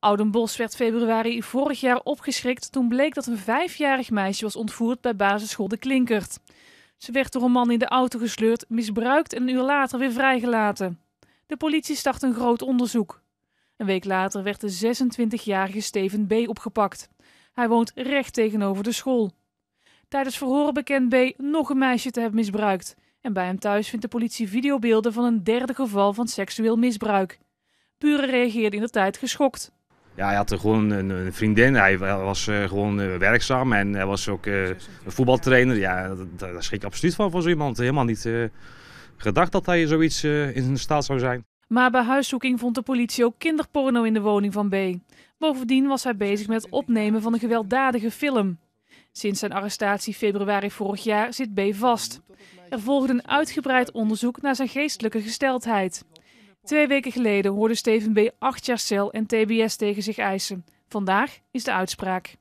Oudenbos werd februari vorig jaar opgeschrikt toen bleek dat een vijfjarig meisje was ontvoerd bij basisschool De Klinkert. Ze werd door een man in de auto gesleurd, misbruikt en een uur later weer vrijgelaten. De politie start een groot onderzoek. Een week later werd de 26-jarige Steven B. opgepakt. Hij woont recht tegenover de school. Tijdens verhoren bekent B. nog een meisje te hebben misbruikt. En bij hem thuis vindt de politie videobeelden van een derde geval van seksueel misbruik. Buren reageerden in de tijd geschokt. Ja, hij had gewoon een, een vriendin. Hij was uh, gewoon uh, werkzaam en hij was ook uh, een voetbaltrainer. Ja, daar schrik ik absoluut van voor zo iemand. Helemaal niet gedacht dat hij zoiets in staat zou zijn. Maar bij huiszoeking vond de politie ook kinderporno in de woning van B. Bovendien was hij bezig met het opnemen van een gewelddadige film. Sinds zijn arrestatie februari vorig jaar zit B vast. Er volgde een uitgebreid onderzoek naar zijn geestelijke gesteldheid. Twee weken geleden hoorde Steven B. acht jaar cel en TBS tegen zich eisen. Vandaag is de uitspraak.